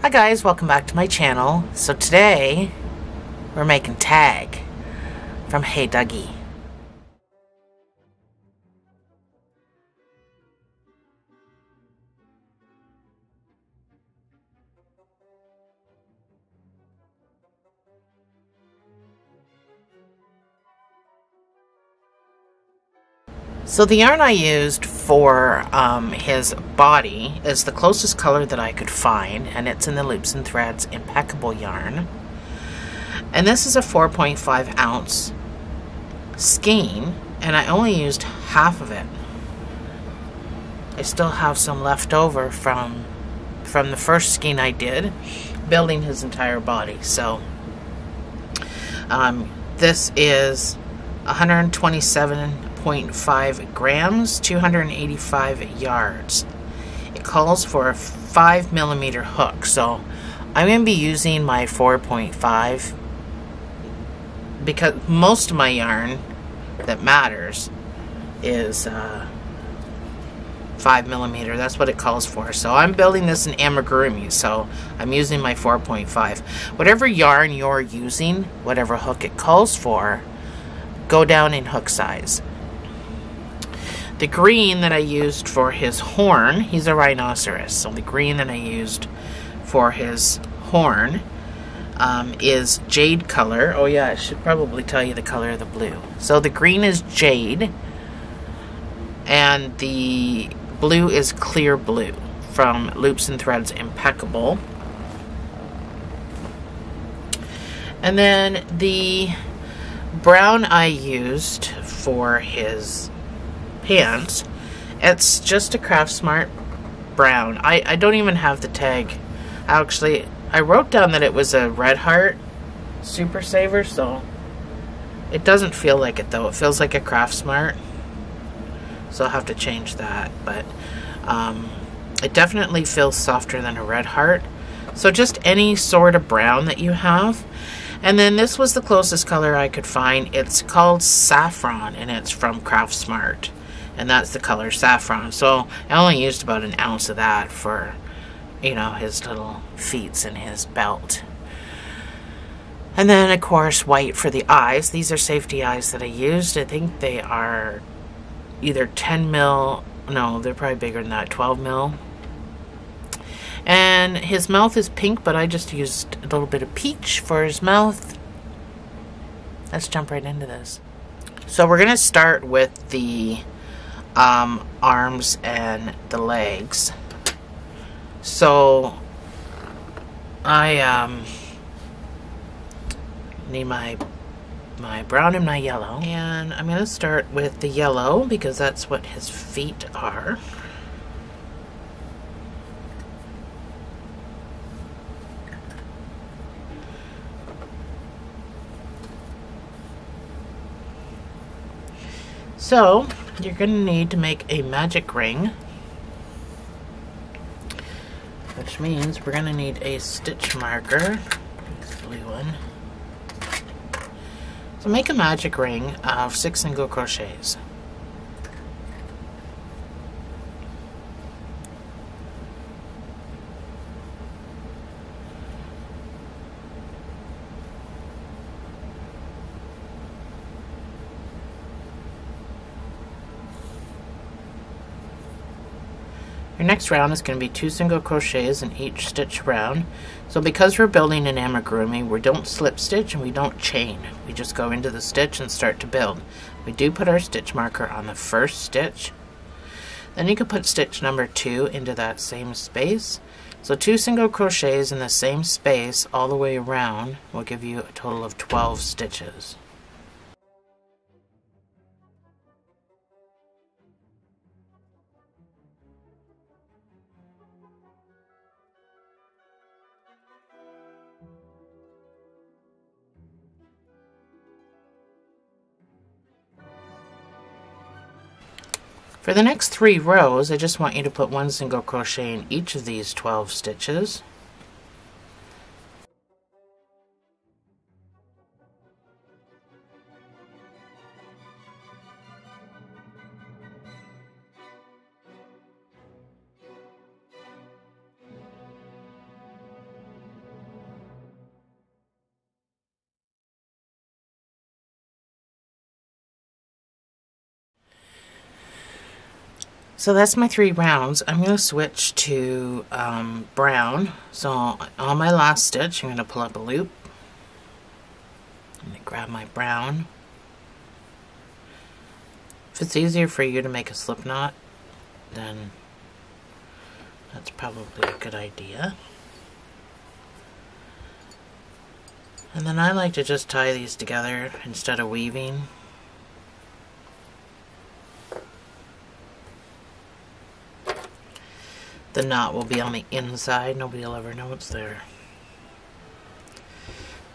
Hi guys, welcome back to my channel. So today, we're making tag from Hey Duggee. So the yarn I used for um, his body is the closest color that I could find, and it's in the Loops and Threads Impeccable yarn. And this is a 4.5 ounce skein, and I only used half of it. I still have some left over from from the first skein I did, building his entire body. So um, this is 127 1.5 grams, 285 yards. It calls for a 5 millimeter hook, so I'm going to be using my 4.5 because most of my yarn that matters is uh, 5 millimeter. That's what it calls for. So I'm building this in amigurumi, so I'm using my 4.5. Whatever yarn you're using, whatever hook it calls for, go down in hook size. The green that I used for his horn, he's a rhinoceros, so the green that I used for his horn um, is jade color. Oh yeah, I should probably tell you the color of the blue. So the green is jade, and the blue is clear blue from Loops and Threads Impeccable. And then the brown I used for his pants. It's just a Craft Smart brown. I, I don't even have the tag. Actually, I wrote down that it was a Red Heart Super Saver, so it doesn't feel like it though. It feels like a Craft Smart. So I'll have to change that. But um, it definitely feels softer than a Red Heart. So just any sort of brown that you have. And then this was the closest color I could find. It's called Saffron and it's from Craft Smart and that's the color saffron. So I only used about an ounce of that for, you know, his little feet and his belt. And then, of course, white for the eyes. These are safety eyes that I used. I think they are either 10 mil, no, they're probably bigger than that, 12 mil. And his mouth is pink, but I just used a little bit of peach for his mouth. Let's jump right into this. So we're going to start with the um, arms and the legs. So I um, need my my brown and my yellow. And I'm going to start with the yellow because that's what his feet are. So, you're going to need to make a magic ring. Which means we're going to need a stitch marker. Blue one. So make a magic ring of six single crochets next round is going to be two single crochets in each stitch round. So because we're building an amigurumi, we don't slip stitch and we don't chain. We just go into the stitch and start to build. We do put our stitch marker on the first stitch. Then you can put stitch number two into that same space. So two single crochets in the same space all the way around will give you a total of 12 stitches. For the next three rows, I just want you to put one single crochet in each of these 12 stitches. So that's my three rounds. I'm going to switch to um, brown. So on my last stitch, I'm going to pull up a loop. I'm going to grab my brown. If it's easier for you to make a slip knot, then that's probably a good idea. And then I like to just tie these together instead of weaving. The knot will be on the inside. Nobody will ever know it's there.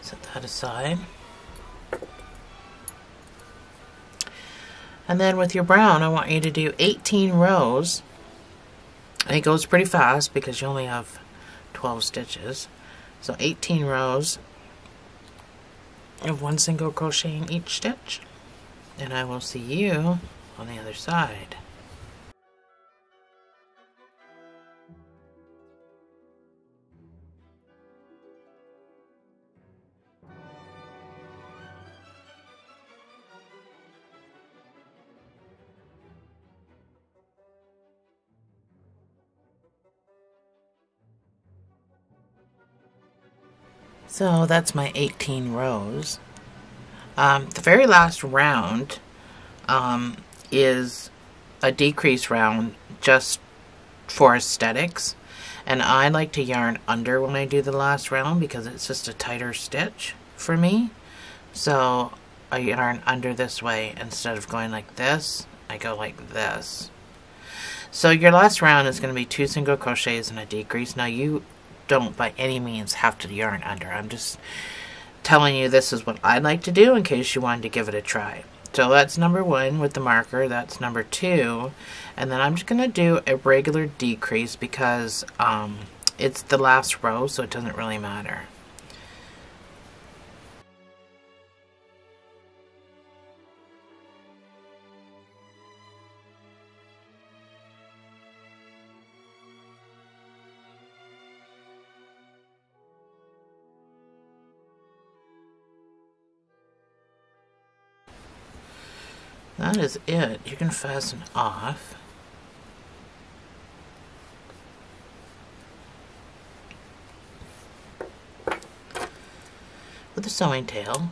Set that aside. And then with your brown, I want you to do 18 rows. And it goes pretty fast because you only have 12 stitches. So 18 rows of one single crochet in each stitch. And I will see you on the other side. So that's my 18 rows. Um, the very last round um, is a decrease round just for aesthetics. And I like to yarn under when I do the last round because it's just a tighter stitch for me. So I yarn under this way instead of going like this. I go like this. So your last round is going to be two single crochets and a decrease. Now you don't by any means have to yarn under. I'm just telling you this is what I'd like to do in case you wanted to give it a try. So that's number one with the marker. That's number two. And then I'm just going to do a regular decrease because um, it's the last row, so it doesn't really matter. That is it. You can fasten off. With a sewing tail.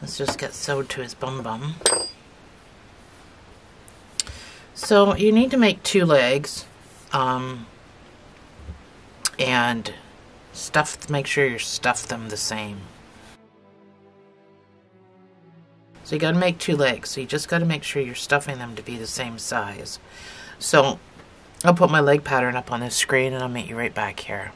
Let's just get sewed to his bum bum. So you need to make two legs. Um, and stuff, make sure you stuff them the same. So you got to make two legs. So you just got to make sure you're stuffing them to be the same size. So I'll put my leg pattern up on this screen and I'll meet you right back here.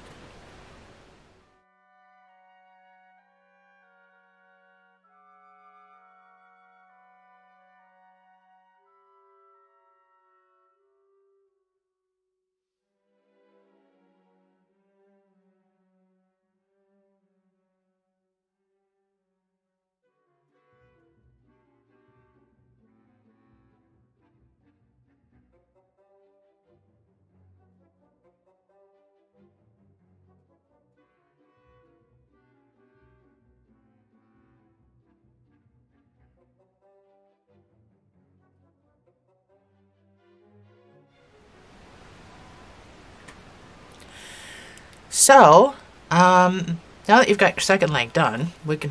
So, um, now that you've got your second leg done, we can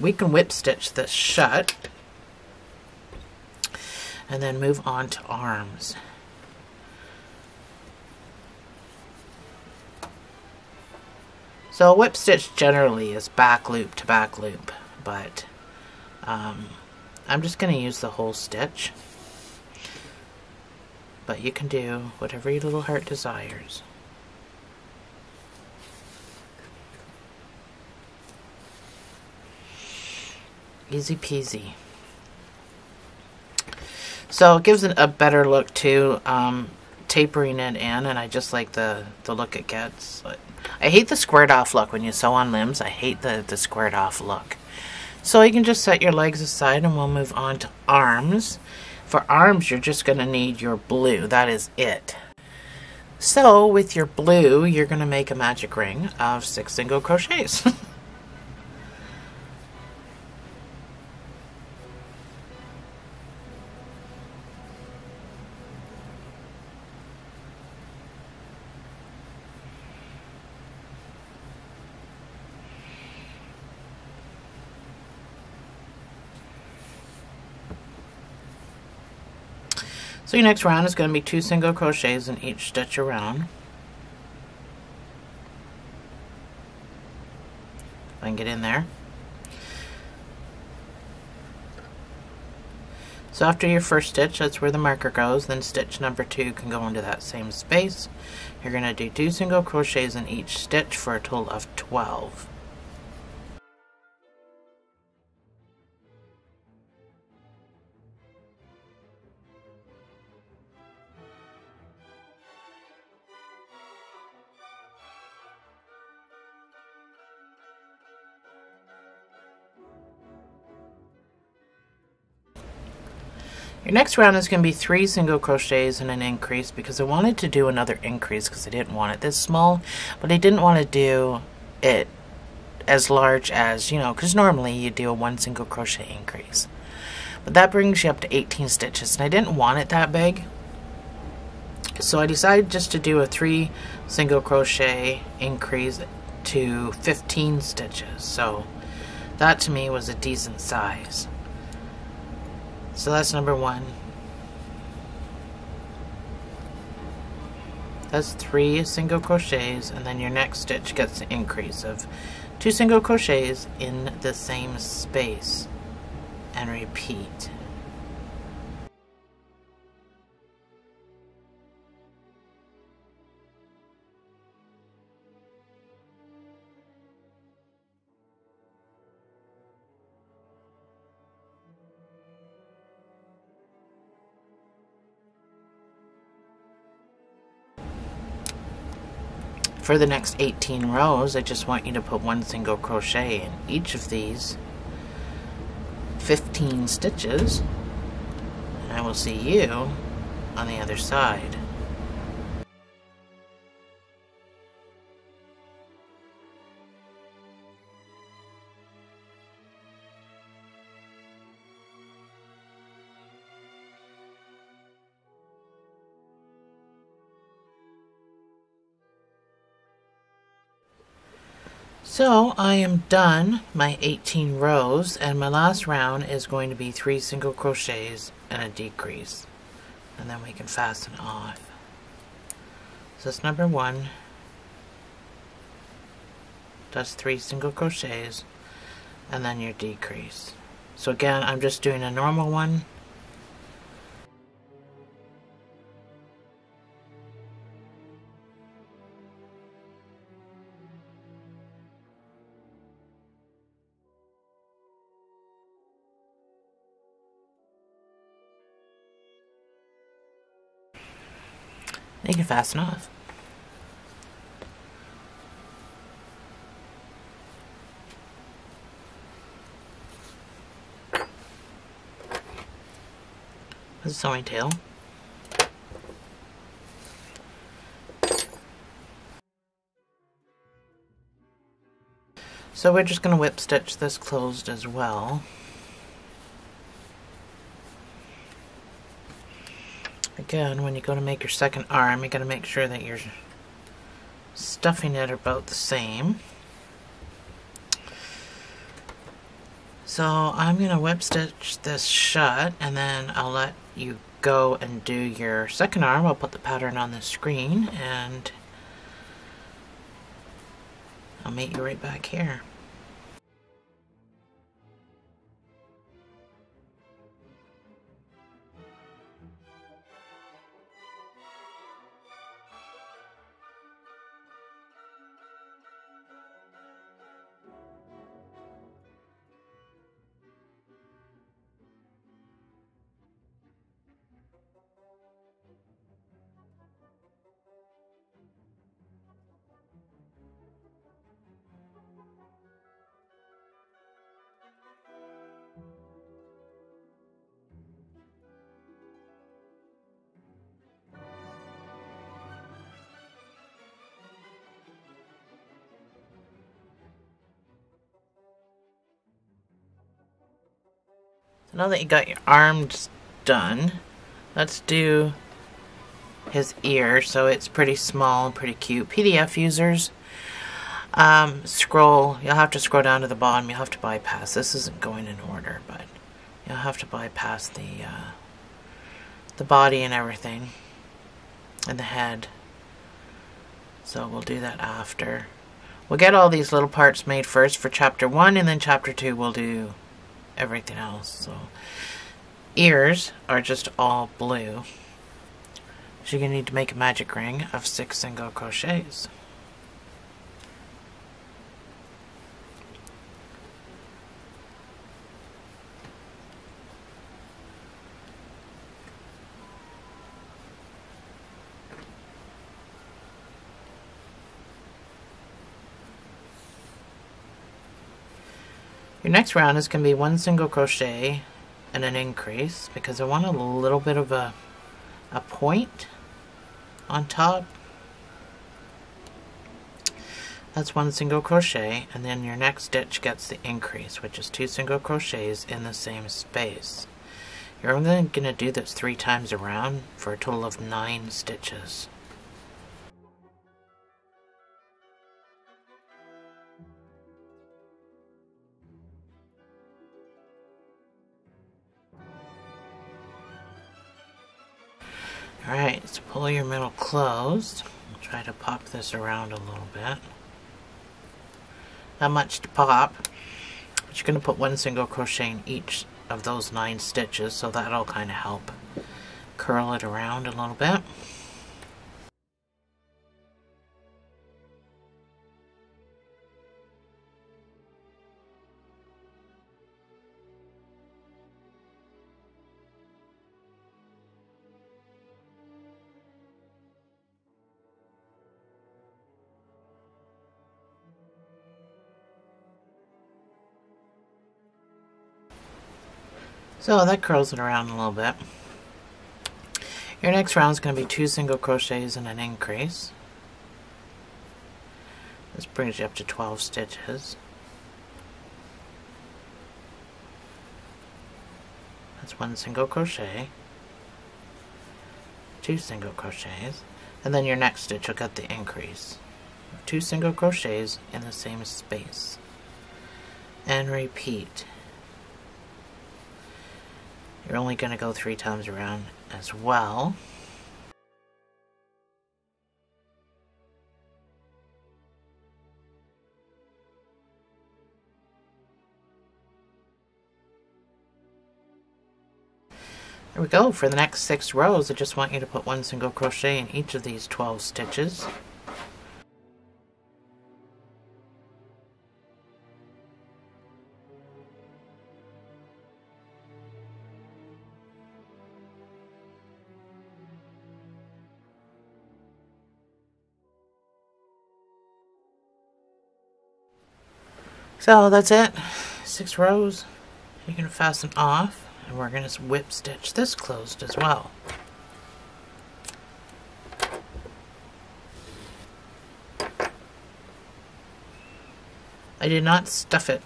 we can whip stitch this shut and then move on to arms. So a whip stitch generally is back loop to back loop, but um, I'm just going to use the whole stitch. But you can do whatever your little heart desires. Easy peasy. So it gives it a better look too, um, tapering it in, and I just like the, the look it gets. I hate the squared off look when you sew on limbs. I hate the, the squared off look. So you can just set your legs aside and we'll move on to arms. For arms, you're just going to need your blue. That is it. So with your blue, you're going to make a magic ring of six single crochets. Your next round is going to be two single crochets in each stitch around. If I can get in there. So after your first stitch, that's where the marker goes, then stitch number two can go into that same space. You're going to do two single crochets in each stitch for a total of 12. Your next round is going to be three single crochets and an increase because I wanted to do another increase because I didn't want it this small, but I didn't want to do it as large as, you know, because normally you do a one single crochet increase. But that brings you up to 18 stitches, and I didn't want it that big. So I decided just to do a three single crochet increase to 15 stitches. So that to me was a decent size. So that's number one. That's three single crochets and then your next stitch gets an increase of two single crochets in the same space and repeat. For the next 18 rows, I just want you to put one single crochet in each of these 15 stitches. And I will see you on the other side. So I am done my 18 rows and my last round is going to be three single crochets and a decrease and then we can fasten off. So that's number one. That's three single crochets and then your decrease. So again I'm just doing a normal one you can fasten off. a sewing tail. So we're just going to whip stitch this closed as well. Again, when you go to make your second arm, you got to make sure that you're stuffing it about the same. So I'm going to whip stitch this shut and then I'll let you go and do your second arm. I'll put the pattern on the screen and I'll meet you right back here. Now that you got your arms done, let's do his ear. So it's pretty small, pretty cute. PDF users, um, scroll, you'll have to scroll down to the bottom. You'll have to bypass. This isn't going in order, but you'll have to bypass the, uh, the body and everything, and the head. So we'll do that after. We'll get all these little parts made first for chapter 1, and then chapter 2 we'll do everything else. So ears are just all blue. So you're going to need to make a magic ring of 6 single crochets. Your next round is going to be one single crochet and an increase because I want a little bit of a, a point on top. That's one single crochet and then your next stitch gets the increase which is two single crochets in the same space. You're only going to do this three times around for a total of nine stitches. Pull your middle closed. Try to pop this around a little bit. Not much to pop, but you're going to put one single crochet in each of those nine stitches, so that'll kind of help curl it around a little bit. So that curls it around a little bit. Your next round is going to be two single crochets and an increase. This brings you up to 12 stitches. That's one single crochet, two single crochets, and then your next stitch will get the increase. Two single crochets in the same space. And repeat. You're only going to go three times around as well. There we go. For the next six rows, I just want you to put one single crochet in each of these 12 stitches. So that's it. Six rows. You're going to fasten off and we're going to whip stitch this closed as well. I did not stuff it.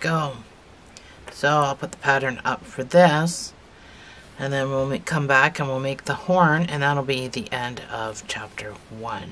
Go. So I'll put the pattern up for this. And then we'll come back and we'll make the horn and that'll be the end of chapter 1.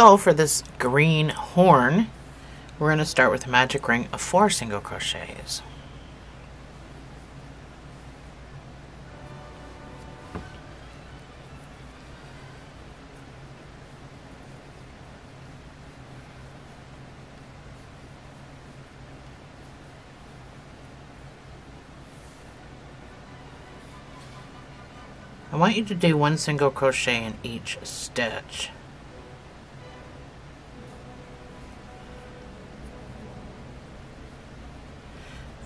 So for this green horn, we're going to start with a magic ring of four single crochets. I want you to do one single crochet in each stitch.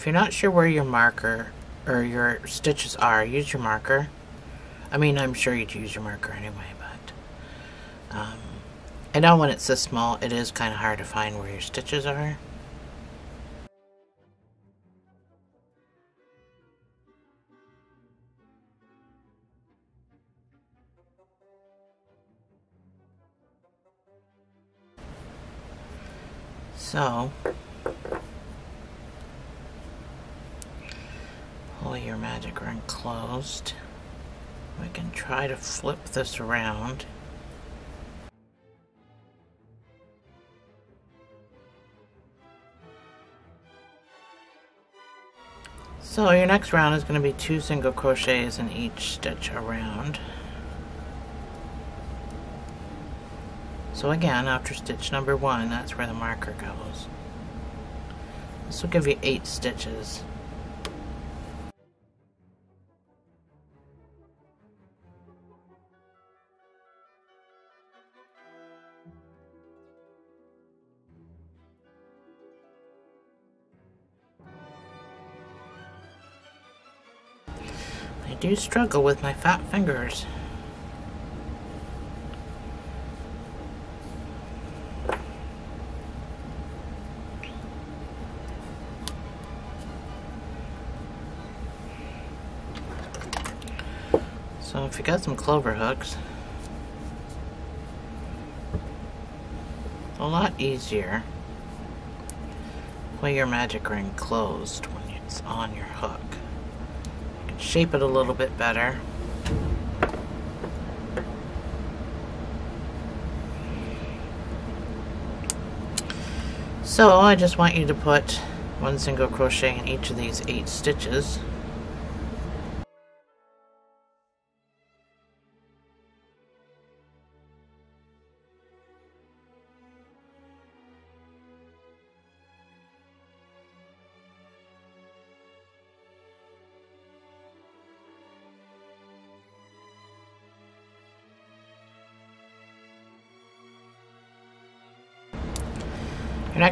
If you're not sure where your marker or your stitches are, use your marker. I mean, I'm sure you'd use your marker anyway, but um, I know when it's this small, it is kind of hard to find where your stitches are. So, pull your magic ring closed. We can try to flip this around. So your next round is going to be two single crochets in each stitch around. So again, after stitch number one, that's where the marker goes. This will give you eight stitches. Struggle with my fat fingers. So if you got some clover hooks, a lot easier with your magic ring closed when it's on your hook. Shape it a little bit better. So I just want you to put one single crochet in each of these eight stitches.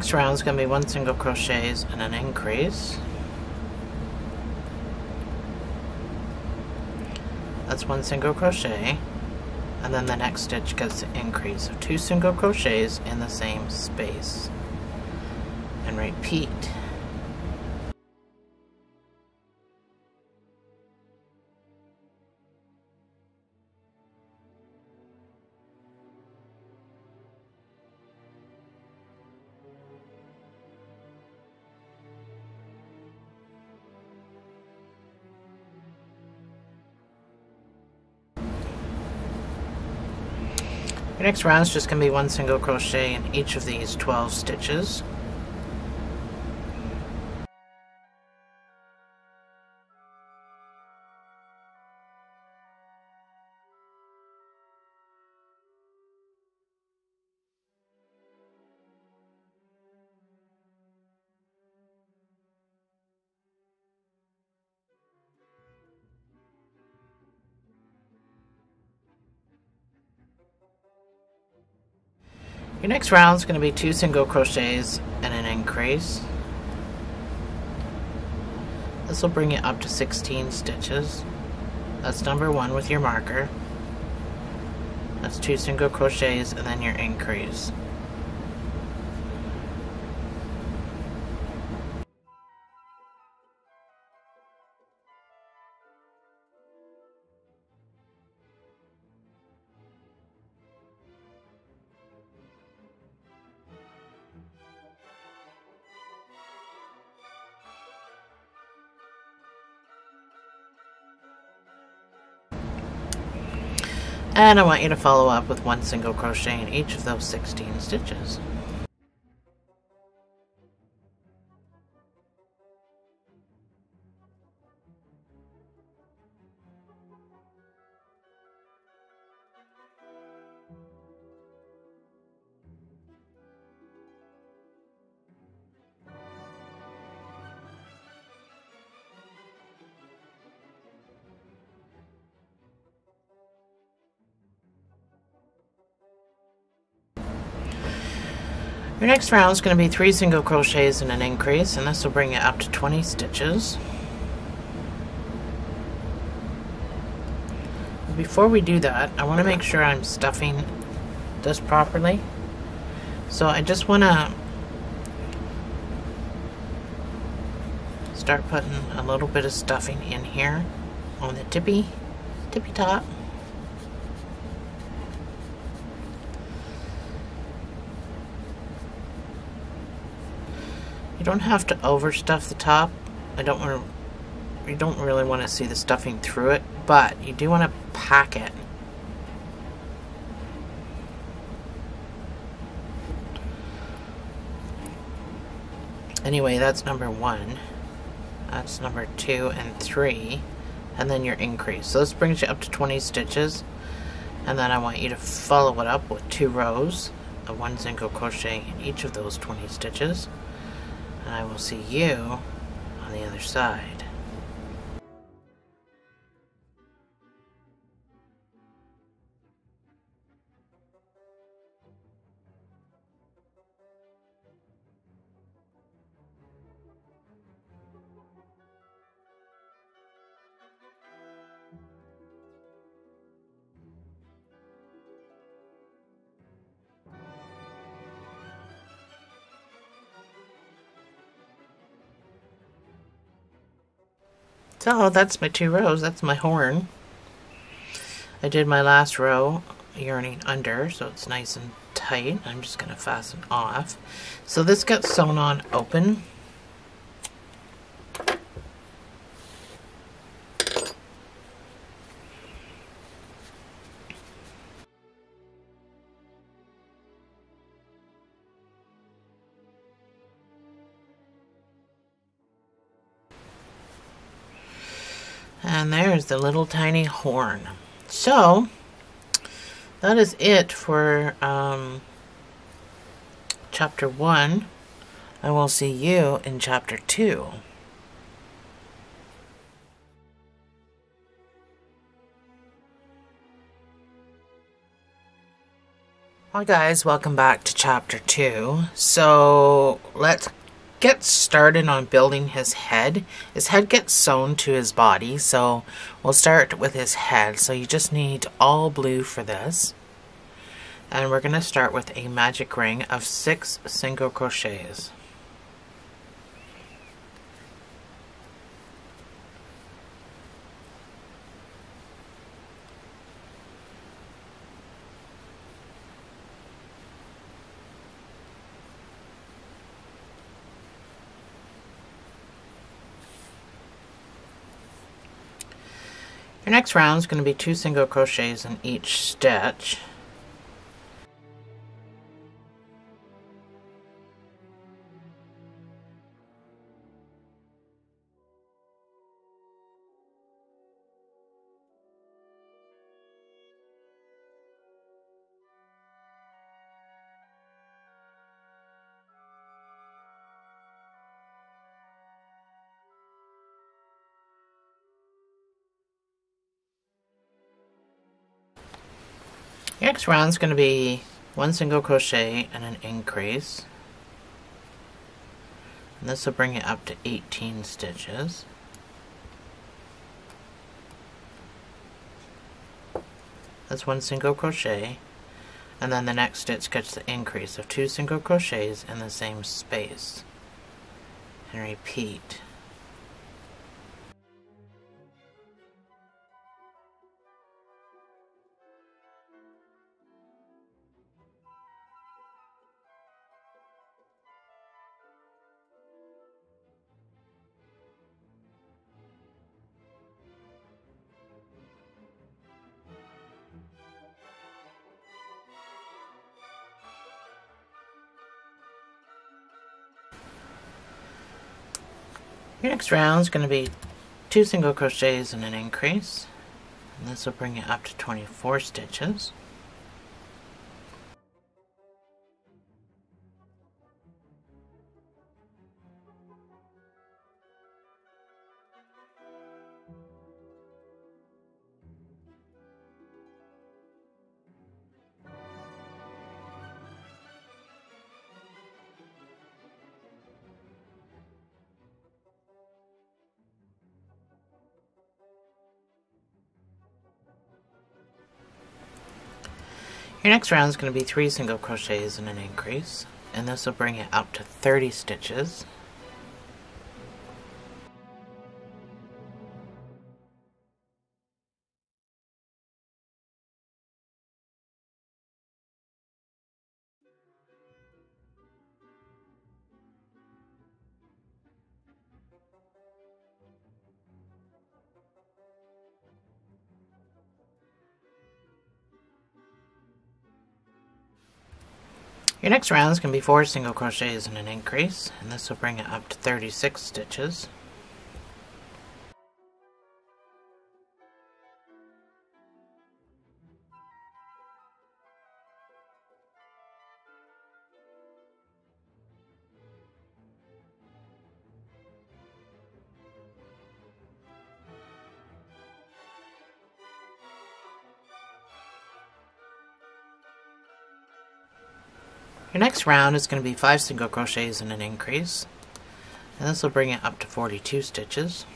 Next round is going to be one single crochets and an increase. That's one single crochet and then the next stitch gets the increase of two single crochets in the same space and repeat. Your next round is just going to be one single crochet in each of these 12 stitches. Your next round is going to be two single crochets and an increase. This will bring it up to 16 stitches. That's number one with your marker. That's two single crochets and then your increase. And I want you to follow up with one single crochet in each of those 16 stitches. Your next round is going to be three single crochets and an increase, and this will bring it up to 20 stitches. Before we do that, I want to make sure I'm stuffing this properly. So I just want to start putting a little bit of stuffing in here on the tippy, tippy top. You don't have to overstuff the top. I don't want to, you don't really want to see the stuffing through it, but you do want to pack it. Anyway, that's number one. That's number two and three. And then your increase. So this brings you up to 20 stitches. And then I want you to follow it up with two rows of one single crochet in each of those 20 stitches and I will see you on the other side. So that's my two rows. That's my horn. I did my last row yarning under so it's nice and tight. I'm just going to fasten off. So this gets sewn on open The little tiny horn. So, that is it for um, chapter 1. I will see you in chapter 2. Hi guys, welcome back to chapter 2. So, let's gets started on building his head. His head gets sewn to his body, so we'll start with his head. So you just need all blue for this. And we're going to start with a magic ring of six single crochets. Your next round is going to be two single crochets in each stitch. Next round is going to be one single crochet and an increase. And this will bring it up to 18 stitches. That's one single crochet. And then the next stitch gets the increase of two single crochets in the same space. And repeat. Round is going to be two single crochets and an increase. And this will bring it up to 24 stitches. Your next round is going to be three single crochets and an increase, and this will bring it up to 30 stitches. Next round is going to be four single crochets and an increase, and this will bring it up to 36 stitches. Next round is going to be 5 single crochets and an increase. And this will bring it up to 42 stitches.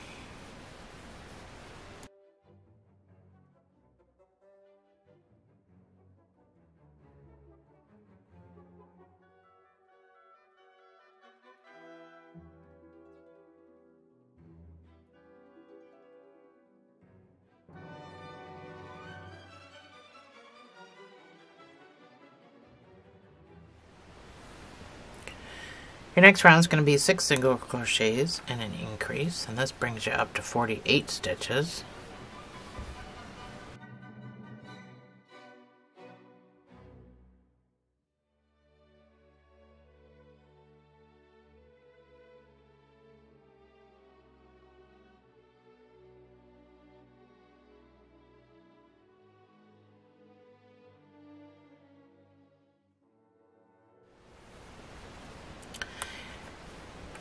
Your next round is going to be 6 single crochets and an increase, and this brings you up to 48 stitches.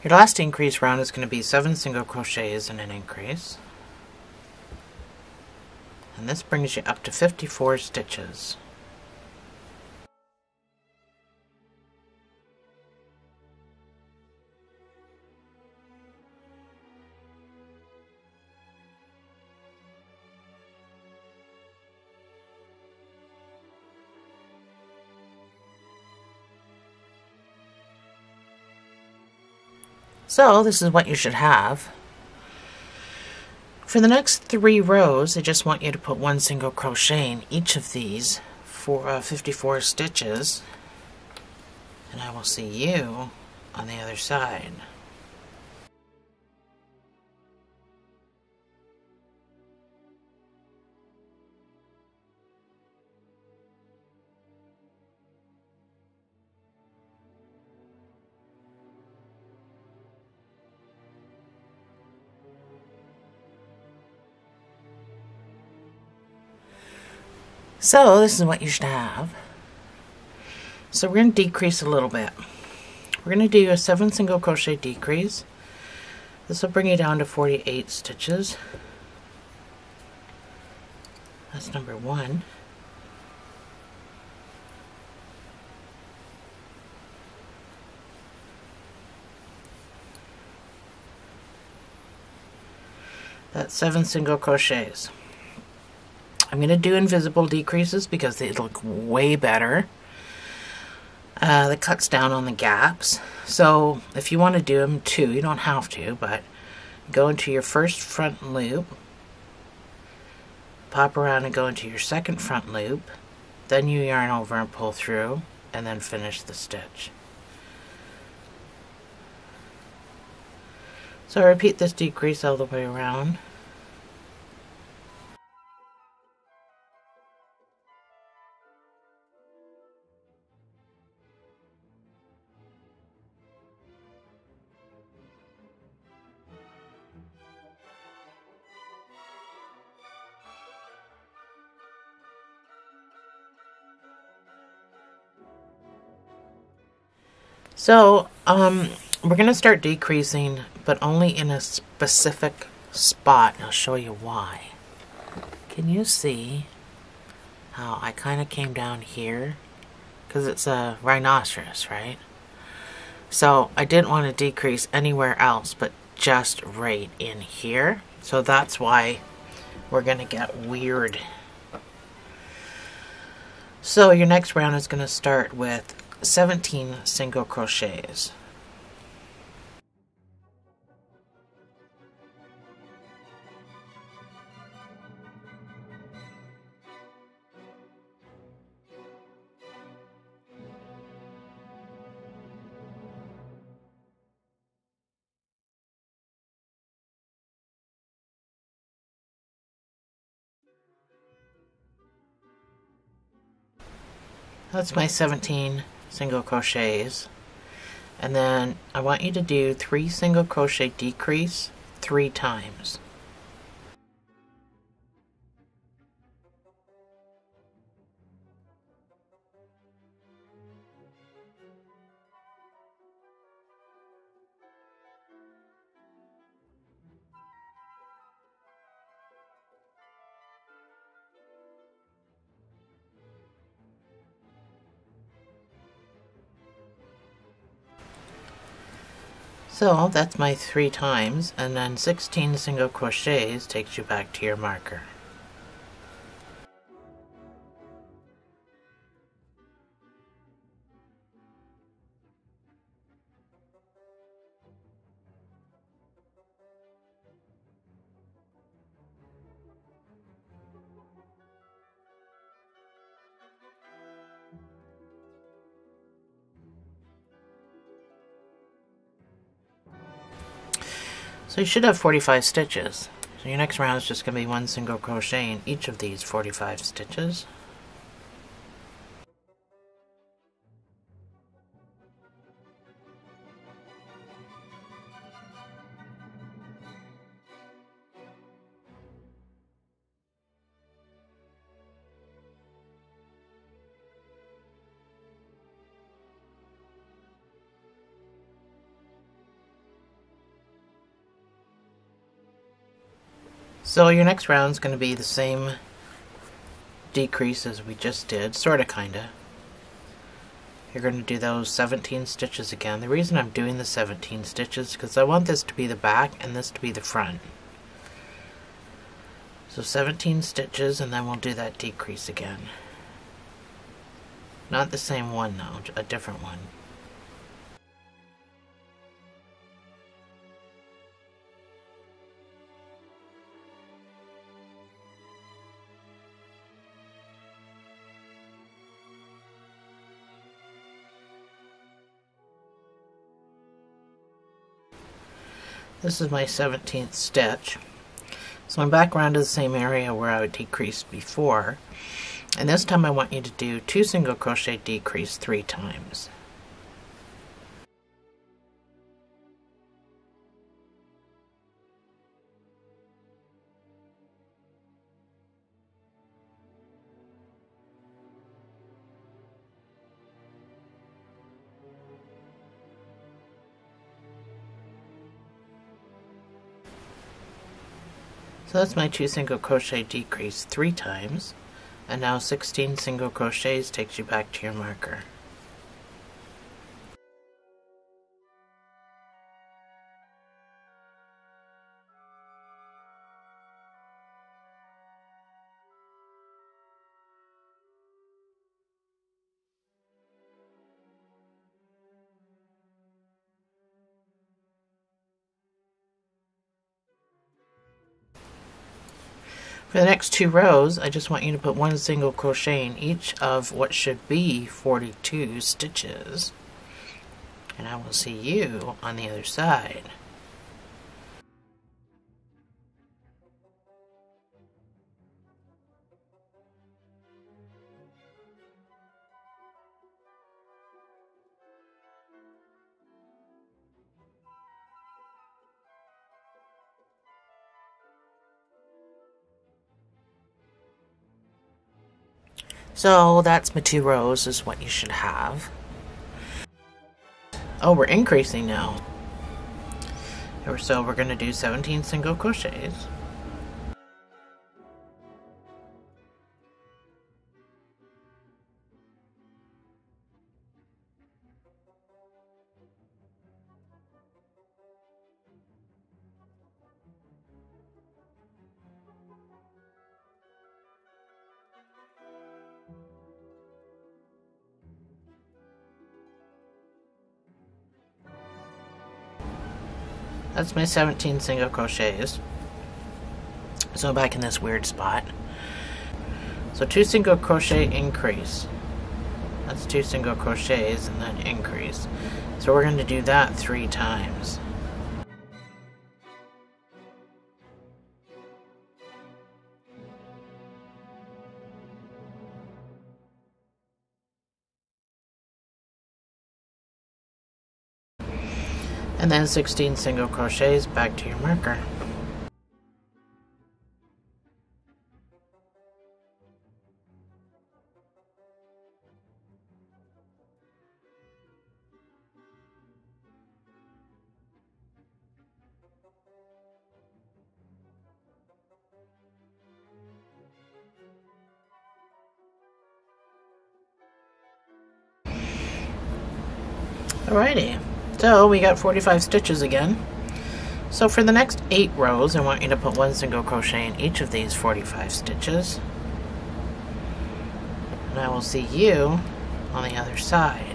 Your last increase round is going to be 7 single crochets and an increase. And this brings you up to 54 stitches. So this is what you should have. For the next three rows, I just want you to put one single crochet in each of these for uh, 54 stitches. And I will see you on the other side. So this is what you should have. So we're going to decrease a little bit. We're going to do a 7 single crochet decrease. This will bring you down to 48 stitches. That's number one. That's seven single crochets. I'm going to do invisible decreases because they look way better. Uh, that cuts down on the gaps. So if you want to do them too, you don't have to, but go into your first front loop, pop around and go into your second front loop, then you yarn over and pull through, and then finish the stitch. So I repeat this decrease all the way around. So, um, we're going to start decreasing, but only in a specific spot. I'll show you why. Can you see how I kind of came down here? Because it's a rhinoceros, right? So I didn't want to decrease anywhere else but just right in here. So that's why we're going to get weird So your next round is going to start with 17 single crochets. That's my 17 single crochets. And then I want you to do three single crochet decrease three times. So that's my three times, and then 16 single crochets takes you back to your marker. So you should have 45 stitches. So your next round is just going to be one single crochet in each of these 45 stitches. So your next round is going to be the same decrease as we just did, sort of, kind of. You're going to do those 17 stitches again. The reason I'm doing the 17 stitches because I want this to be the back and this to be the front. So 17 stitches and then we'll do that decrease again. Not the same one though, a different one. This is my 17th stitch. So I'm back around to the same area where I would decrease before. And this time I want you to do two single crochet decrease three times. So that's my two single crochet decrease three times. And now 16 single crochets takes you back to your marker. For the next two rows, I just want you to put one single crochet in each of what should be 42 stitches. And I will see you on the other side. So that's my two rows is what you should have. Oh, we're increasing now. So we're going to do 17 single crochets. That's my 17 single crochets. So back in this weird spot. So two single crochet increase. That's two single crochets and then increase. So we're going to do that three times. And then 16 single crochets back to your marker. So we got 45 stitches again. So for the next 8 rows, I want you to put one single crochet in each of these 45 stitches. And I will see you on the other side.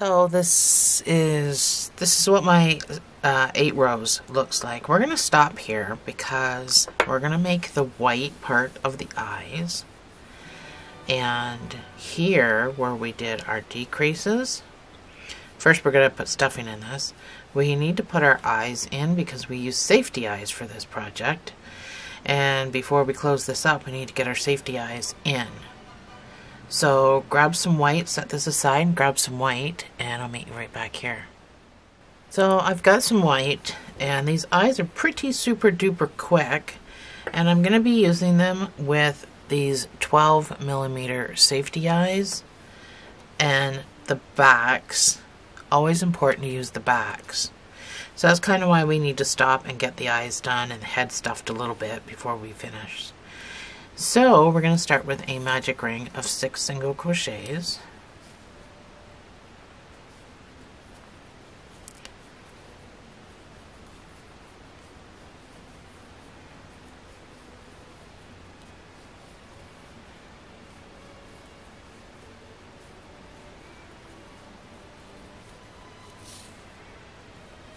So this is this is what my uh, eight rows looks like. We're gonna stop here because we're gonna make the white part of the eyes. And here where we did our decreases, first we're gonna put stuffing in this. We need to put our eyes in because we use safety eyes for this project. And before we close this up, we need to get our safety eyes in. So grab some white, set this aside, and grab some white, and I'll meet you right back here. So I've got some white, and these eyes are pretty super duper quick, and I'm going to be using them with these 12 millimeter safety eyes, and the backs. Always important to use the backs. So that's kind of why we need to stop and get the eyes done and the head stuffed a little bit before we finish. So we're going to start with a magic ring of six single crochets.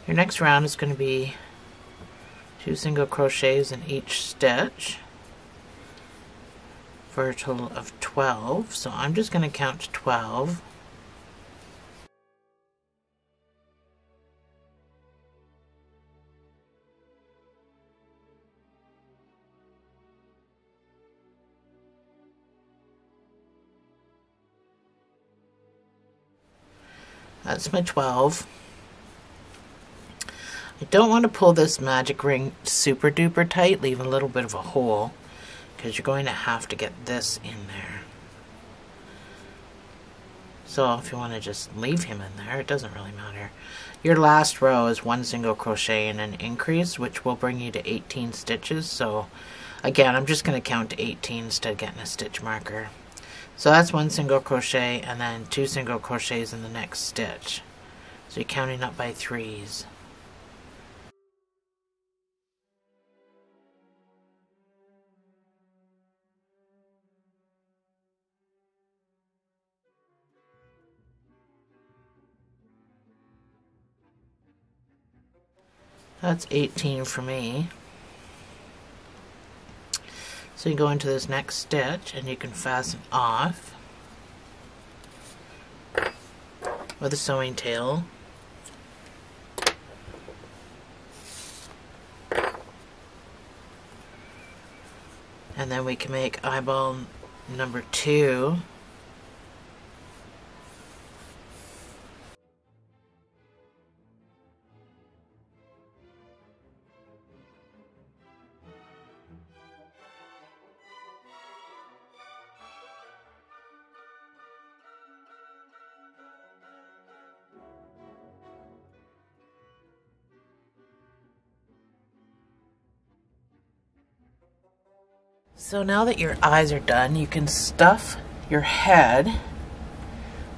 Your next round is going to be two single crochets in each stitch for a total of 12. So I'm just going to count 12. That's my 12. I don't want to pull this magic ring super duper tight, leave a little bit of a hole because you're going to have to get this in there. So if you want to just leave him in there, it doesn't really matter. Your last row is one single crochet and an increase, which will bring you to 18 stitches. So again, I'm just going to count to 18 instead of getting a stitch marker. So that's one single crochet and then two single crochets in the next stitch. So you're counting up by threes. That's 18 for me. So you go into this next stitch and you can fasten off with a sewing tail. And then we can make eyeball number two. So now that your eyes are done, you can stuff your head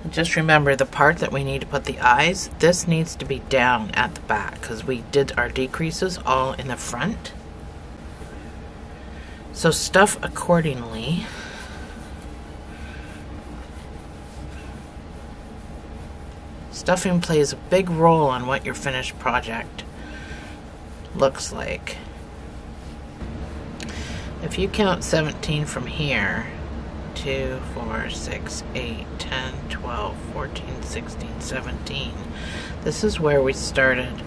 Just remember the part that we need to put the eyes, this needs to be down at the back because we did our decreases all in the front. So stuff accordingly. Stuffing plays a big role on what your finished project looks like. If you count 17 from here, 2, 4, 6, 8, 10, 12, 14, 16, 17. This is where we started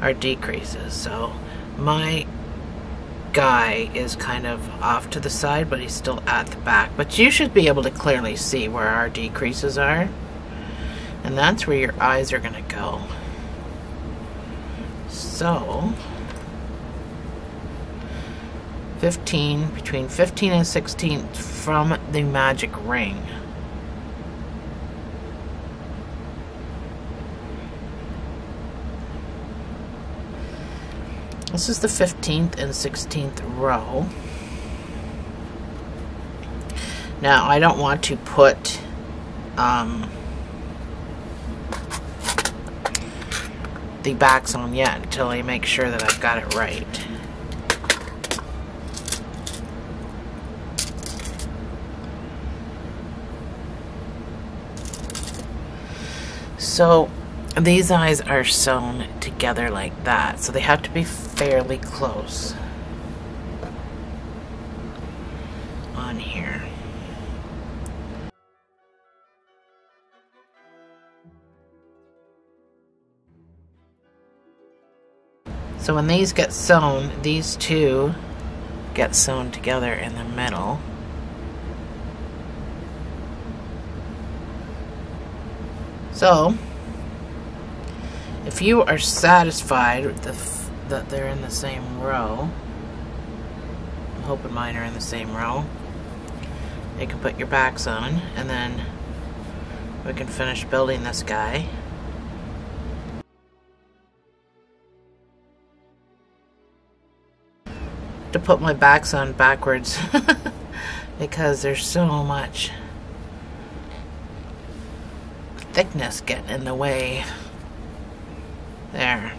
our decreases. So my guy is kind of off to the side, but he's still at the back. But you should be able to clearly see where our decreases are. And that's where your eyes are going to go. So, 15, between 15 and 16 from the magic ring. This is the 15th and 16th row. Now, I don't want to put um, the backs on yet until I make sure that I've got it right. So these eyes are sewn together like that, so they have to be fairly close on here. So when these get sewn, these two get sewn together in the middle. So, if you are satisfied the that they're in the same row, I'm hoping mine are in the same row, you can put your backs on and then we can finish building this guy. To put my backs on backwards because there's so much thickness getting in the way. There.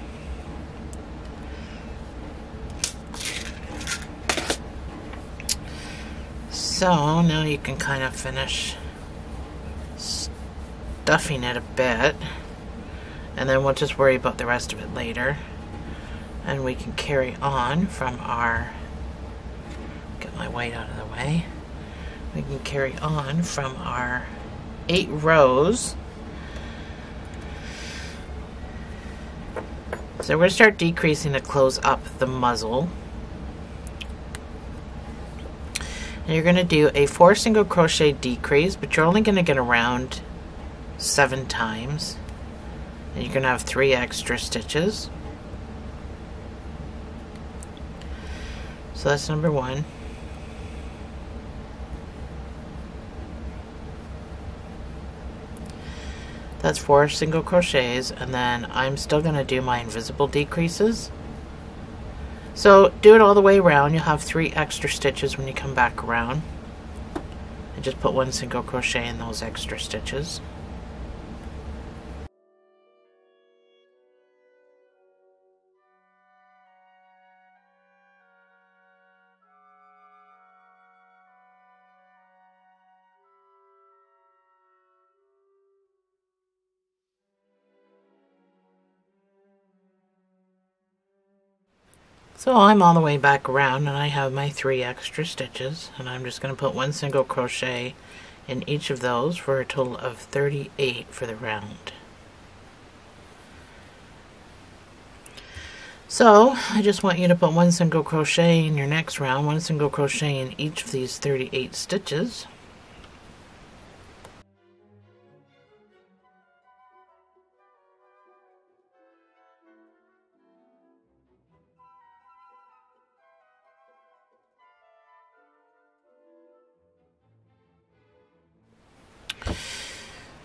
So now you can kind of finish stuffing it a bit and then we'll just worry about the rest of it later and we can carry on from our get my white out of the way we can carry on from our eight rows So we're going to start decreasing to close up the muzzle. And you're going to do a four single crochet decrease, but you're only going to get around seven times. And you're going to have three extra stitches. So that's number one. That's four single crochets and then I'm still going to do my invisible decreases. So do it all the way around. You'll have three extra stitches when you come back around. And just put one single crochet in those extra stitches. So I'm all the way back around and I have my three extra stitches and I'm just going to put one single crochet in each of those for a total of 38 for the round. So I just want you to put one single crochet in your next round, one single crochet in each of these 38 stitches.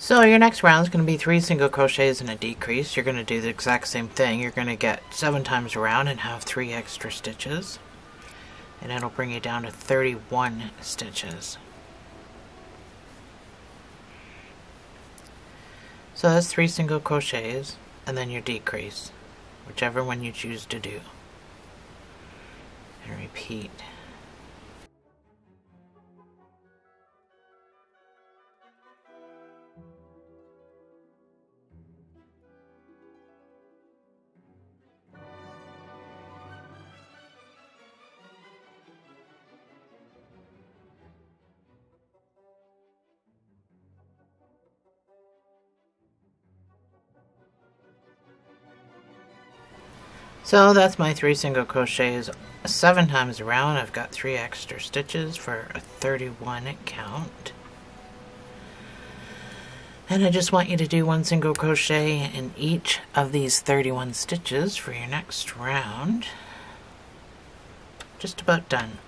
So your next round is going to be three single crochets and a decrease. You're going to do the exact same thing. You're going to get seven times around and have three extra stitches. And it'll bring you down to 31 stitches. So that's three single crochets and then your decrease, whichever one you choose to do. And repeat. So that's my three single crochets seven times around. I've got three extra stitches for a 31 count. And I just want you to do one single crochet in each of these 31 stitches for your next round. Just about done.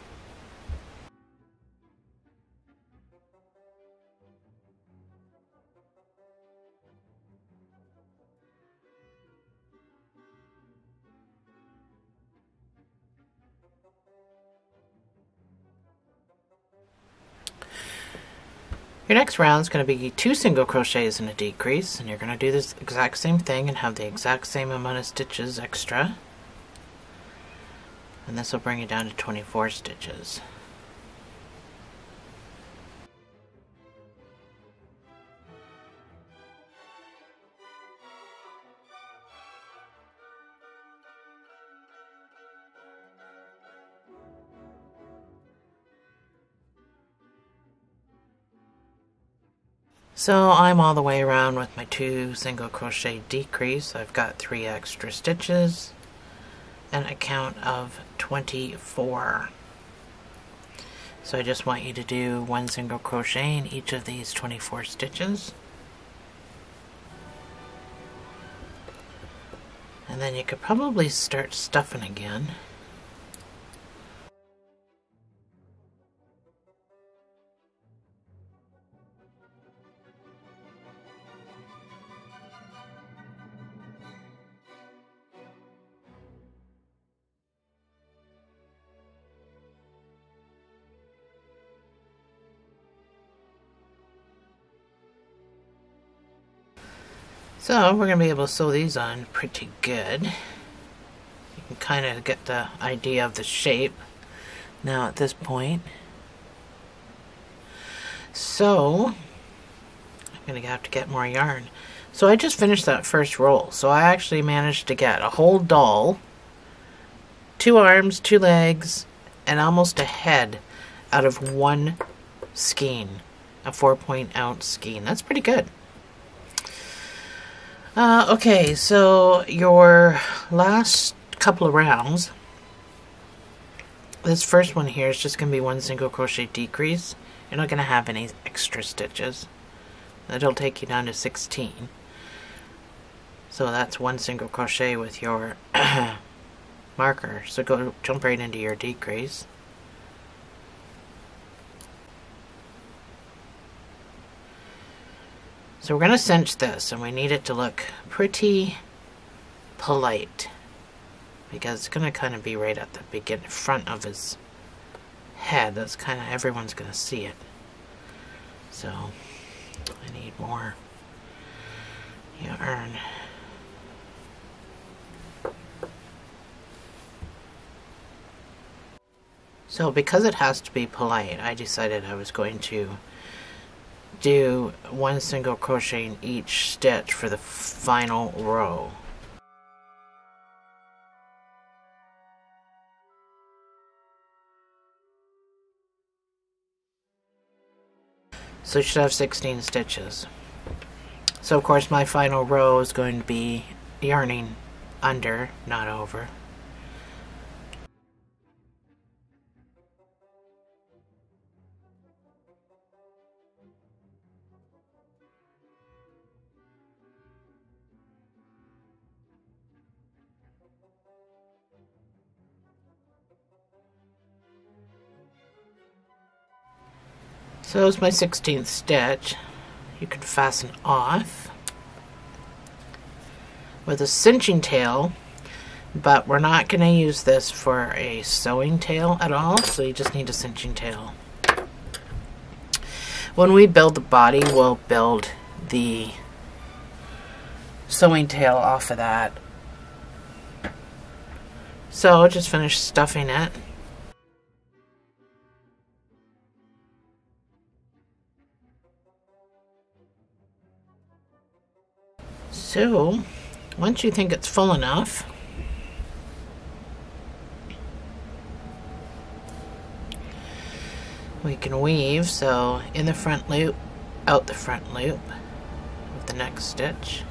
Your next round is going to be two single crochets and a decrease, and you're going to do this exact same thing and have the exact same amount of stitches extra. And this will bring you down to 24 stitches. So I'm all the way around with my two single crochet decrease. I've got three extra stitches and a count of 24. So I just want you to do one single crochet in each of these 24 stitches. And then you could probably start stuffing again. So we're going to be able to sew these on pretty good. You can kind of get the idea of the shape now at this point. So, I'm going to have to get more yarn. So I just finished that first roll. So I actually managed to get a whole doll, two arms, two legs, and almost a head out of one skein. A four point ounce skein. That's pretty good. Uh, okay, so your last couple of rounds, this first one here is just going to be one single crochet decrease. You're not going to have any extra stitches. It'll take you down to 16. So that's one single crochet with your marker. So go jump right into your decrease. So we're going to cinch this and we need it to look pretty polite because it's going to kind of be right at the beginning front of his head. That's kind of everyone's going to see it. So I need more yarn. So because it has to be polite, I decided I was going to do one single crochet in each stitch for the final row. So you should have 16 stitches. So of course my final row is going to be yarning under, not over. So it's my 16th stitch. You can fasten off with a cinching tail, but we're not going to use this for a sewing tail at all, so you just need a cinching tail. When we build the body, we'll build the sewing tail off of that. So just finish stuffing it. So, once you think it's full enough, we can weave so in the front loop out the front loop with the next stitch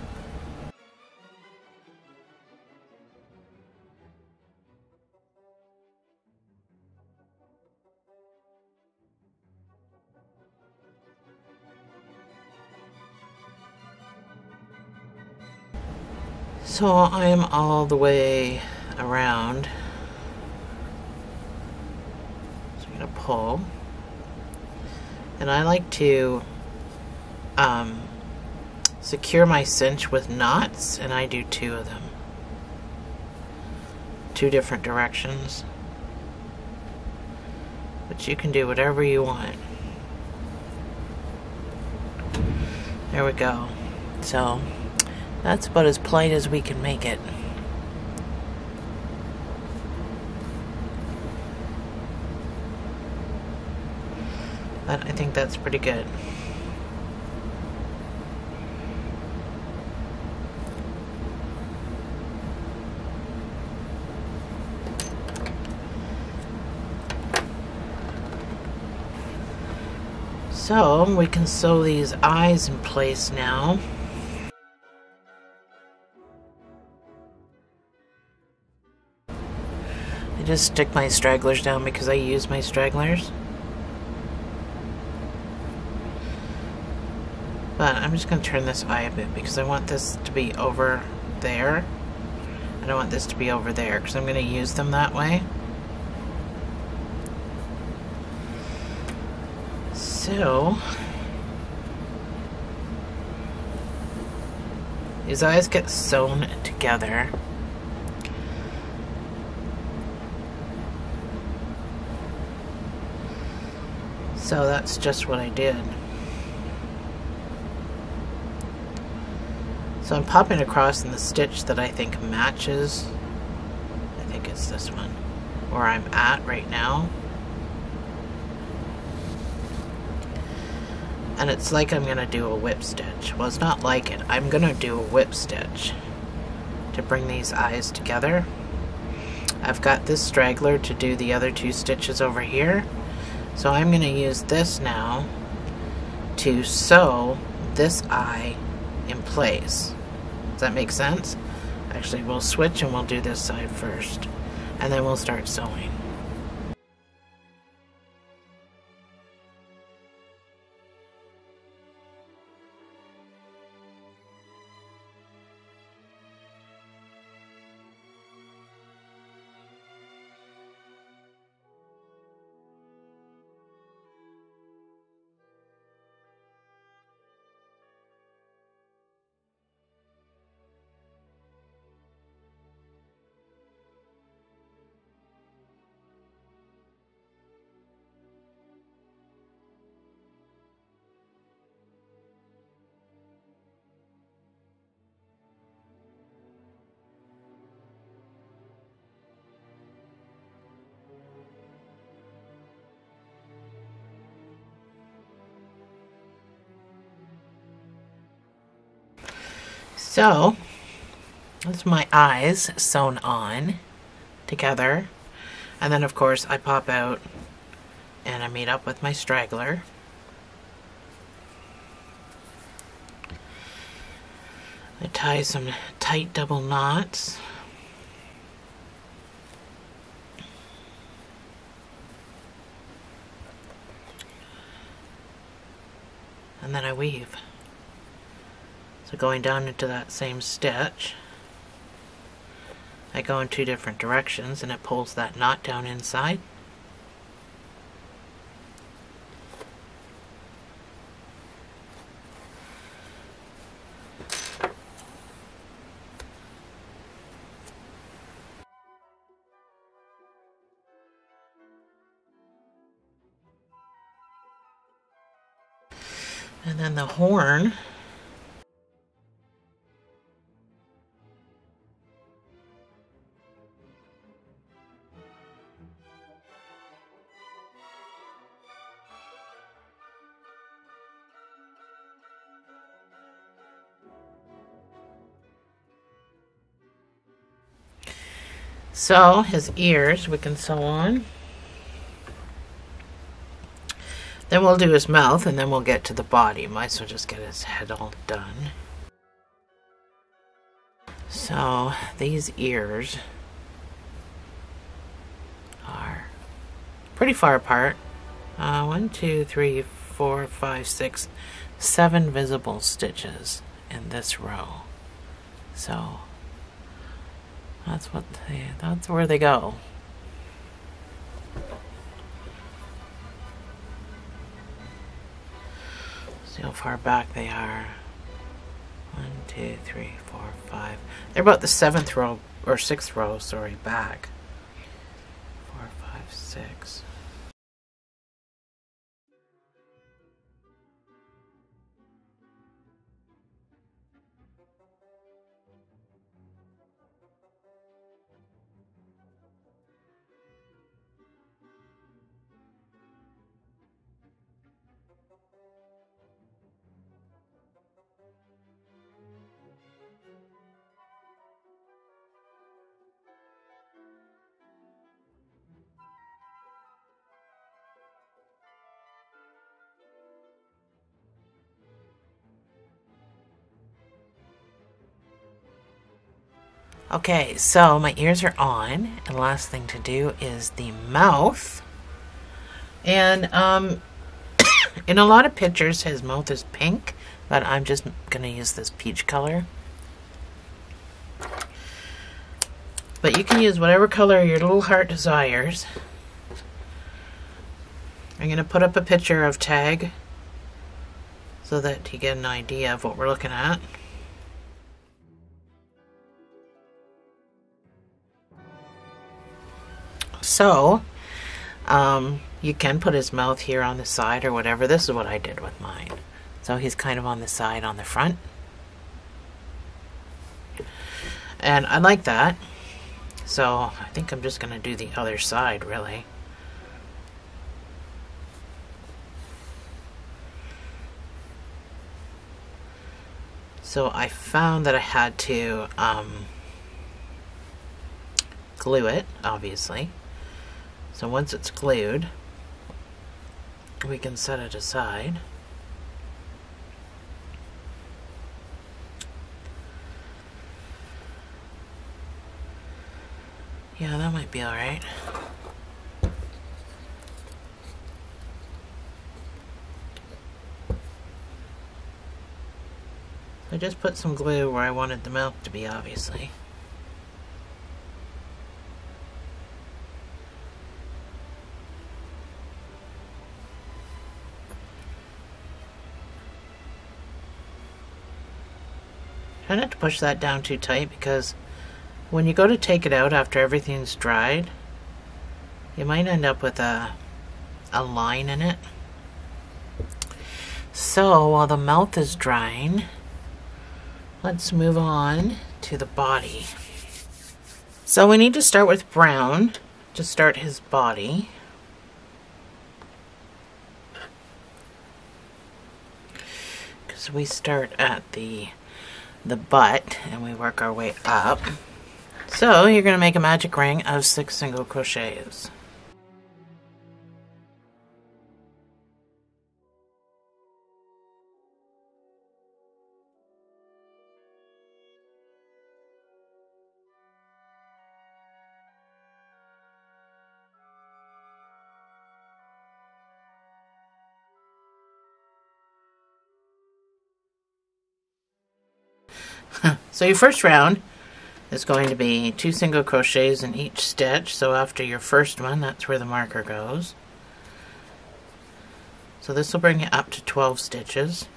So I'm all the way around. So I'm going to pull. And I like to um, secure my cinch with knots, and I do two of them. Two different directions. But you can do whatever you want. There we go. So, that's about as plain as we can make it. But I think that's pretty good. So we can sew these eyes in place now. Just stick my stragglers down because I use my stragglers. But I'm just going to turn this eye a bit because I want this to be over there. I don't want this to be over there because I'm going to use them that way. So, these eyes get sewn together. So that's just what I did. So I'm popping across in the stitch that I think matches. I think it's this one. Where I'm at right now. And it's like I'm going to do a whip stitch. Well, it's not like it. I'm going to do a whip stitch to bring these eyes together. I've got this straggler to do the other two stitches over here. So I'm going to use this now to sew this eye in place. Does that make sense? Actually, we'll switch and we'll do this side first. And then we'll start sewing. So, that's my eyes sewn on together. And then, of course, I pop out and I meet up with my straggler. I tie some tight double knots. And then I weave. So going down into that same stitch, I go in two different directions and it pulls that knot down inside. So his ears we can sew on. Then we'll do his mouth and then we'll get to the body. Might as well just get his head all done. So these ears are pretty far apart. Uh, one, two, three, four, five, six, seven visible stitches in this row. So that's what they, that's where they go. See how far back they are. One, two, three, four, five. They're about the seventh row or sixth row, sorry, back. Four, five, six. Okay, so my ears are on, and last thing to do is the mouth. And um, in a lot of pictures, his mouth is pink, but I'm just going to use this peach color. But you can use whatever color your little heart desires. I'm going to put up a picture of Tag so that you get an idea of what we're looking at. So, um, you can put his mouth here on the side or whatever. This is what I did with mine. So he's kind of on the side on the front. And I like that. So I think I'm just going to do the other side, really. So I found that I had to um, glue it, obviously. So once it's glued, we can set it aside. Yeah, that might be alright. I just put some glue where I wanted the mouth to be, obviously. Try not to push that down too tight because when you go to take it out after everything's dried, you might end up with a, a line in it. So while the mouth is drying, let's move on to the body. So we need to start with brown to start his body. Because we start at the the butt and we work our way up. So you're going to make a magic ring of six single crochets. So your first round is going to be two single crochets in each stitch. So after your first one, that's where the marker goes. So this will bring you up to 12 stitches.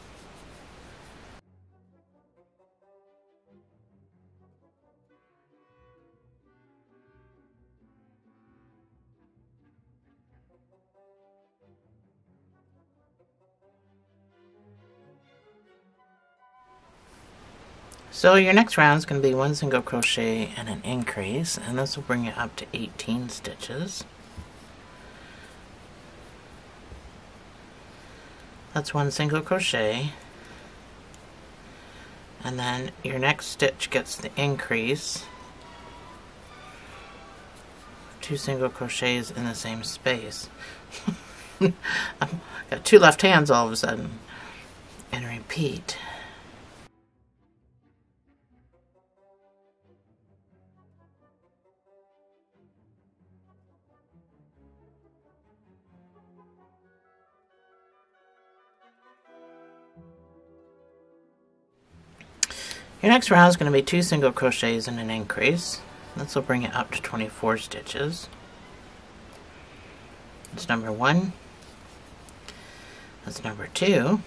So your next round is going to be one single crochet and an increase, and this will bring you up to 18 stitches. That's one single crochet. And then your next stitch gets the increase. two single crochets in the same space. I've got two left hands all of a sudden. And repeat. Your next round is going to be two single crochets and an increase. This will bring it up to 24 stitches. That's number one. That's number two.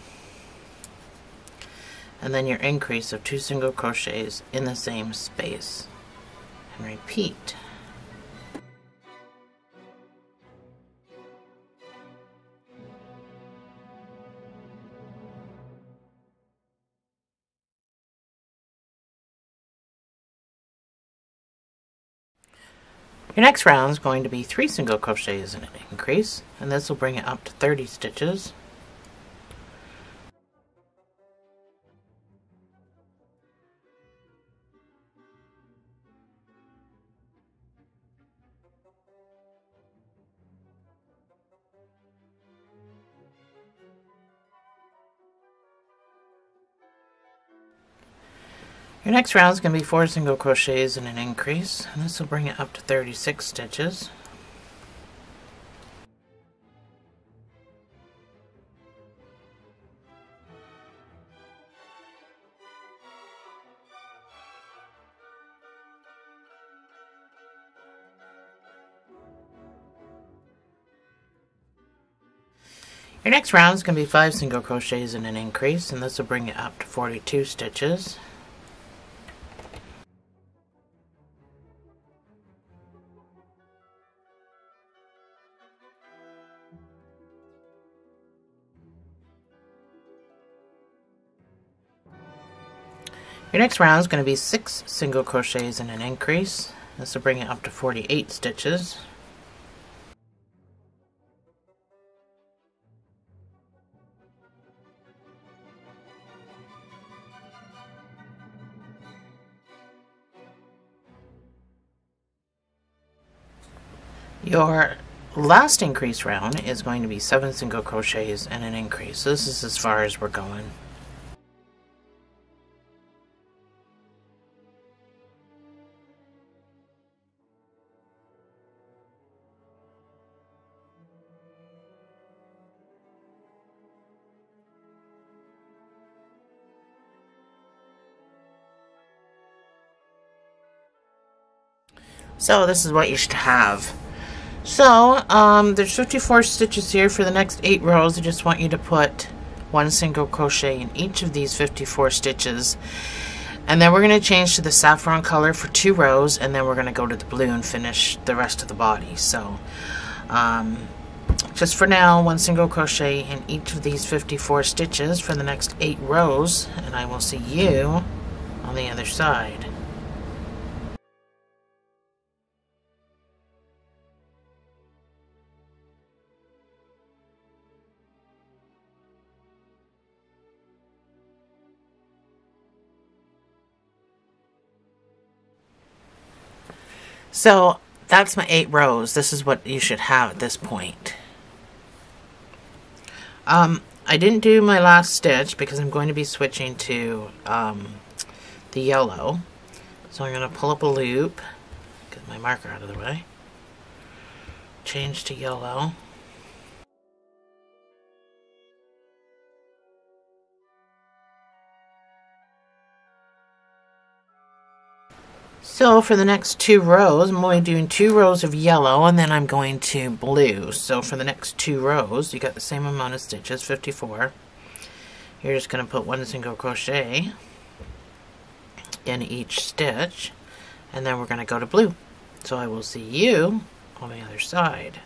And then your increase of two single crochets in the same space. And repeat. Your next round is going to be three single crochets and an increase, and this will bring it up to 30 stitches. Your next round is going to be four single crochets and an increase, and this will bring it up to 36 stitches. Your next round is going to be 5 single crochets and an increase, and this will bring it up to 42 stitches. Your next round is going to be six single crochets and an increase. This will bring it up to 48 stitches. Your last increase round is going to be seven single crochets and an increase. This is as far as we're going. So this is what you should have. So, um, there's 54 stitches here for the next 8 rows. I just want you to put one single crochet in each of these 54 stitches. And then we're going to change to the saffron color for two rows, and then we're going to go to the blue and finish the rest of the body. So, um, just for now, one single crochet in each of these 54 stitches for the next 8 rows, and I will see you on the other side. So that's my eight rows. This is what you should have at this point. Um, I didn't do my last stitch because I'm going to be switching to um, the yellow. So I'm going to pull up a loop, get my marker out of the way, change to yellow. So for the next two rows, I'm only doing two rows of yellow and then I'm going to blue. So for the next two rows, you got the same amount of stitches, 54. You're just going to put one single crochet in each stitch and then we're going to go to blue. So I will see you on the other side.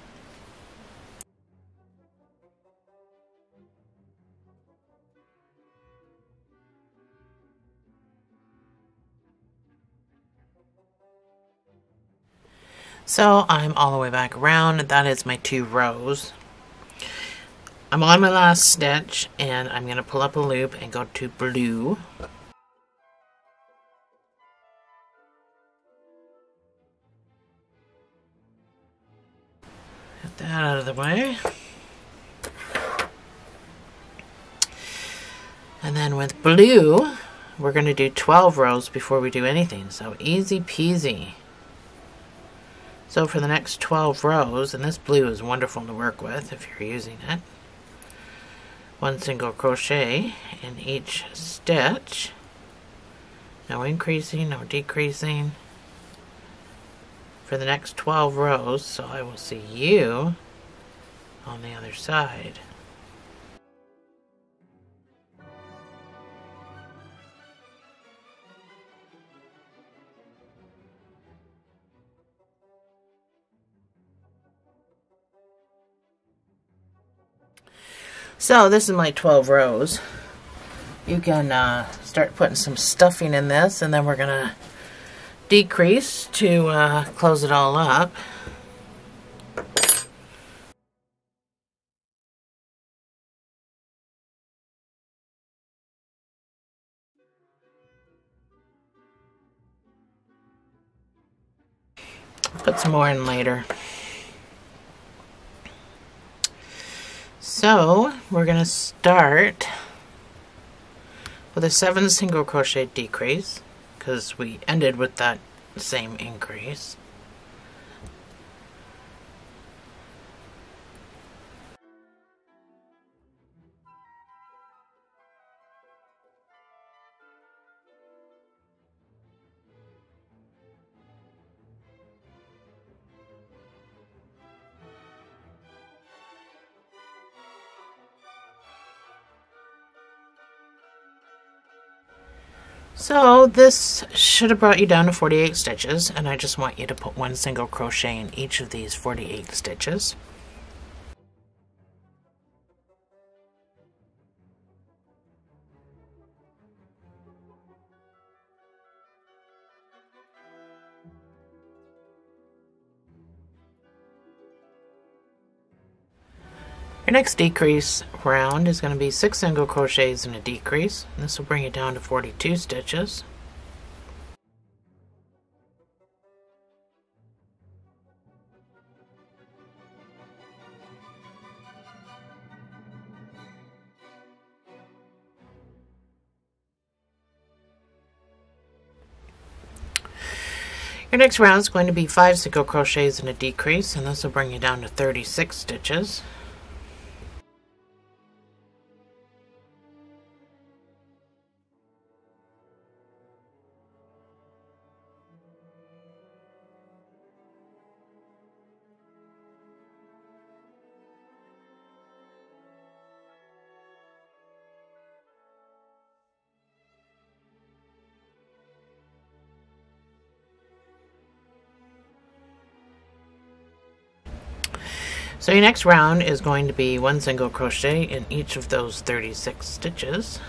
So I'm all the way back around. That is my two rows. I'm on my last stitch and I'm going to pull up a loop and go to blue. Get that out of the way. And then with blue, we're going to do 12 rows before we do anything. So easy peasy. So for the next 12 rows, and this blue is wonderful to work with if you're using it, one single crochet in each stitch. No increasing, no decreasing for the next 12 rows, so I will see you on the other side. So this is my 12 rows. You can uh, start putting some stuffing in this and then we're going to decrease to uh, close it all up. Put some more in later. So we're going to start with a 7 single crochet decrease because we ended with that same increase. So this should have brought you down to 48 stitches and I just want you to put one single crochet in each of these 48 stitches. Your next decrease round is going to be 6 single crochets and a decrease. And This will bring it down to 42 stitches. Your next round is going to be 5 single crochets and a decrease, and this will bring you down to 36 stitches. Your next round is going to be one single crochet in each of those 36 stitches.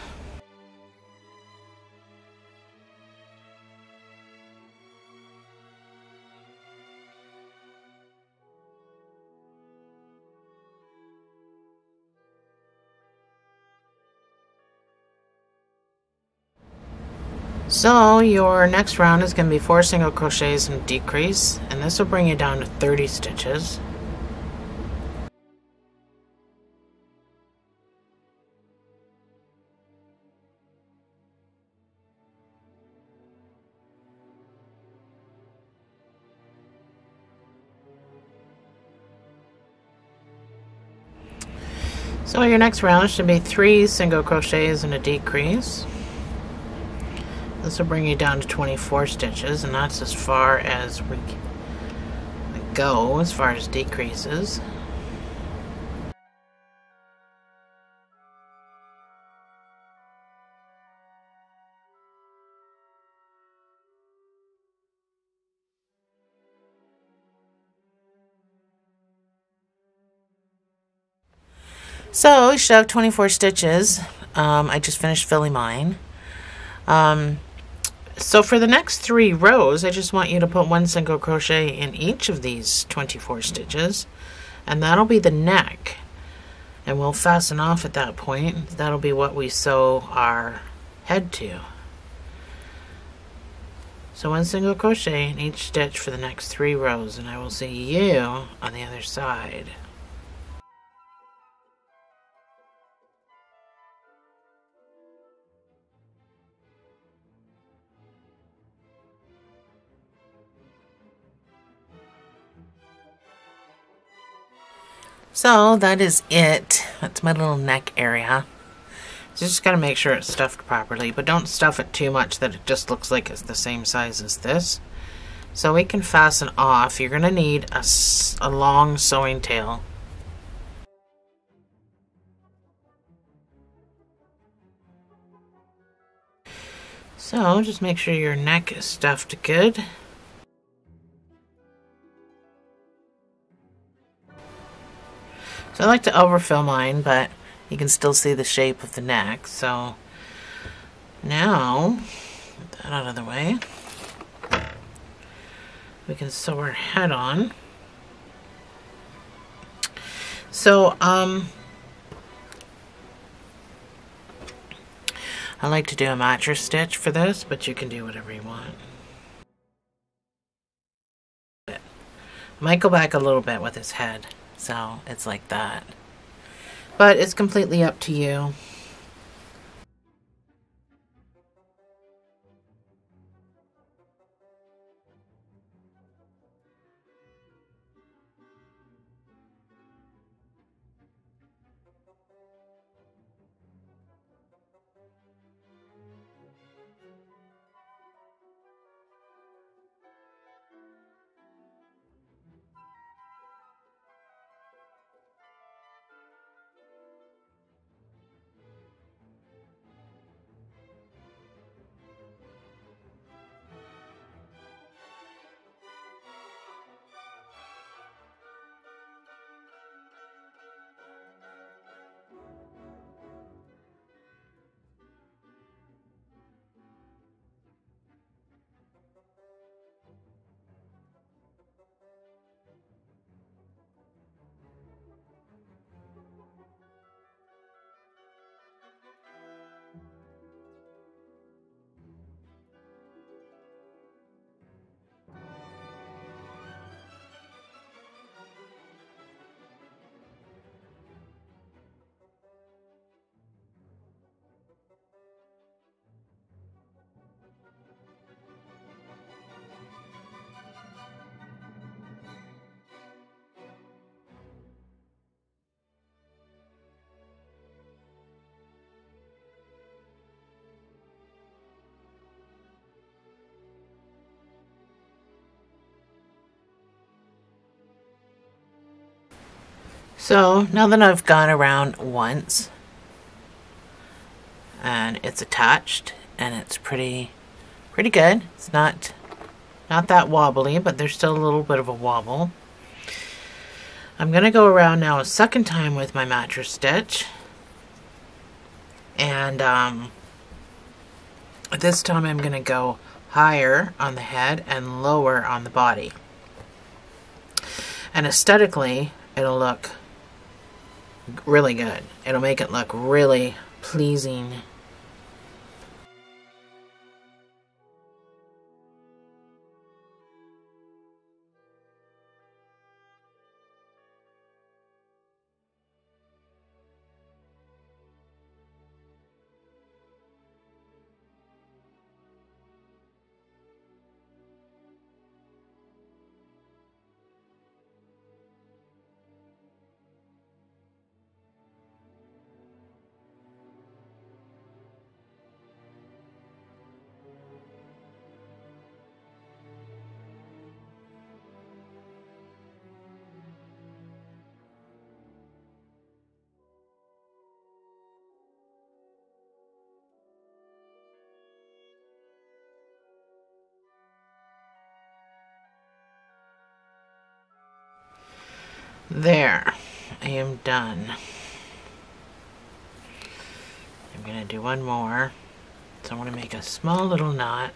So your next round is going to be four single crochets and decrease and this will bring you down to 30 stitches. So your next round should be three single crochets and a decrease. This will bring you down to 24 stitches and that's as far as we go as far as decreases. So you should have 24 stitches. Um, I just finished filling mine. Um, so for the next three rows, I just want you to put one single crochet in each of these 24 stitches. And that'll be the neck. And we'll fasten off at that point. That'll be what we sew our head to. So one single crochet in each stitch for the next three rows and I will see you on the other side. So that is it. That's my little neck area. So just got to make sure it's stuffed properly, but don't stuff it too much that it just looks like it's the same size as this. So we can fasten off. You're to need a, a long sewing tail. So just make sure your neck is stuffed good. So I like to overfill mine, but you can still see the shape of the neck. So now, get that out of the way, we can sew our head on. So, um, I like to do a mattress stitch for this, but you can do whatever you want. Might go back a little bit with his head. So it's like that. But it's completely up to you. So now that I've gone around once and it's attached and it's pretty pretty good. It's not not that wobbly, but there's still a little bit of a wobble. I'm going to go around now a second time with my mattress stitch. And um, this time I'm going to go higher on the head and lower on the body. And aesthetically, it'll look really good. It'll make it look really pleasing There, I am done. I'm going to do one more. So I want to make a small little knot.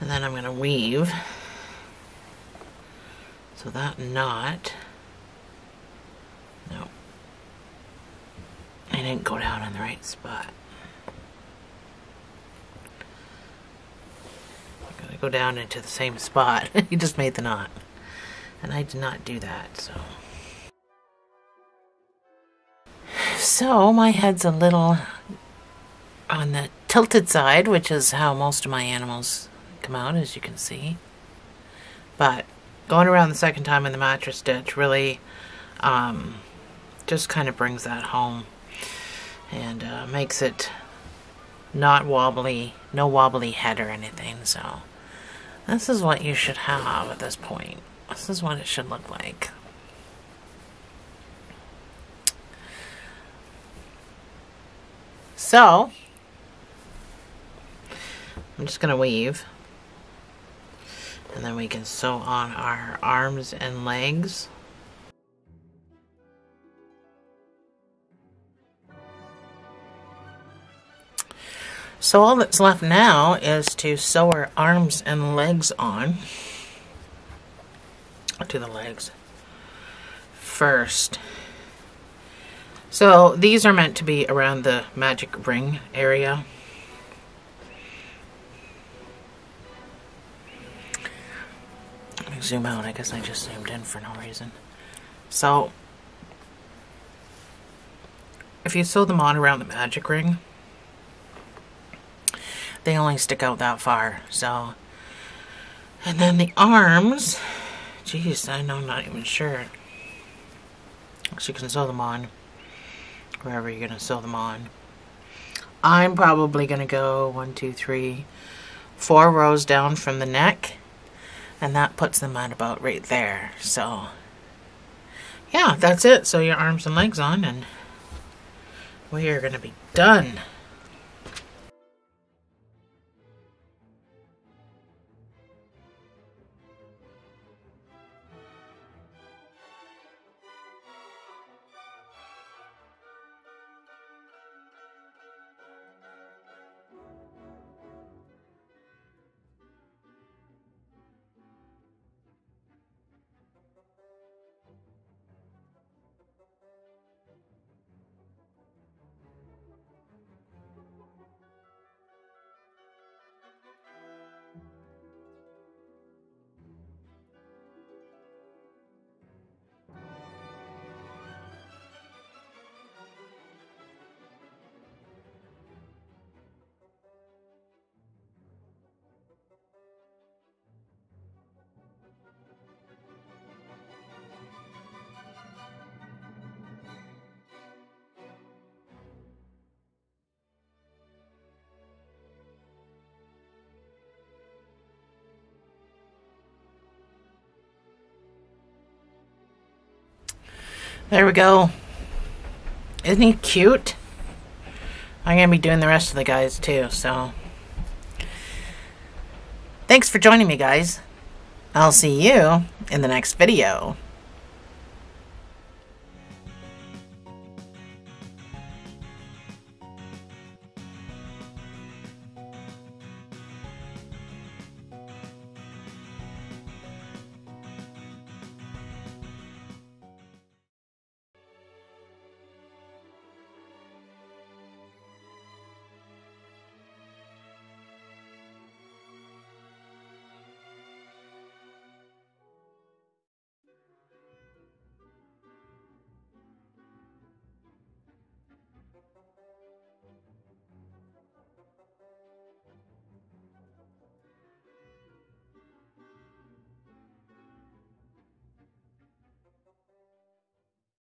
And then I'm going to weave. So that knot, no, I didn't go down in the right spot. I gotta go down into the same spot. he just made the knot. And I did not do that, so. So my head's a little on the tilted side, which is how most of my animals come out, as you can see. But going around the second time in the mattress stitch really um, just kind of brings that home and uh, makes it not wobbly, no wobbly head or anything. So this is what you should have at this point. This is what it should look like. So, I'm just going to weave. And then we can sew on our arms and legs. So all that's left now is to sew our arms and legs on to the legs first. So these are meant to be around the magic ring area. Let me zoom out. I guess I just zoomed in for no reason. So if you sew them on around the magic ring, they only stick out that far. So, and then the arms, geez, I know, I'm not even sure. So you can sew them on wherever you're going to sew them on. I'm probably going to go one, two, three, four rows down from the neck. And that puts them at about right there. So, yeah, that's it. Sew your arms and legs on and we are going to be done. There we go. Isn't he cute? I'm going to be doing the rest of the guys too, so. Thanks for joining me, guys. I'll see you in the next video.